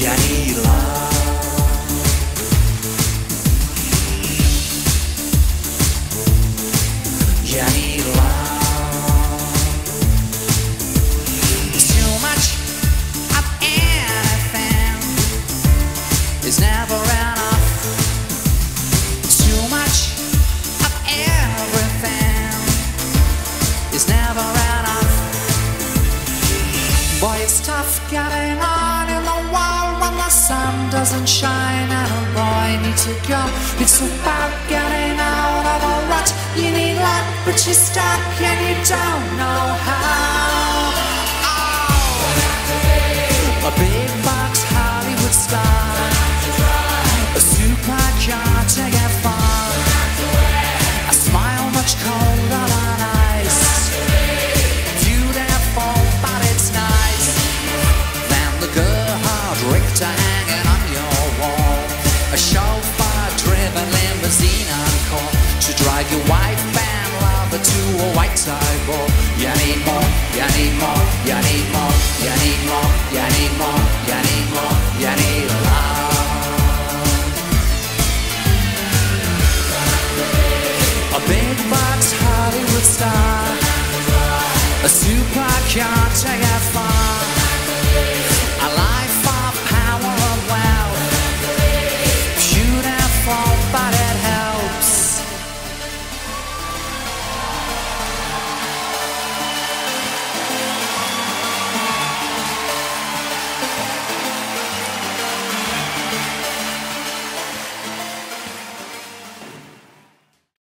Too much of anything is never enough. Too much of everything never enough. Boy, it's tough getting on doesn't shine and a boy needs to go. It's about getting out of a rut. You need luck, but you're stuck and you don't know how. Drive your wife and lover to a white sidewalk. You need more, you need more, you need more, you need more, you need more, you need more, you need love. A big box Hollywood star. A get far.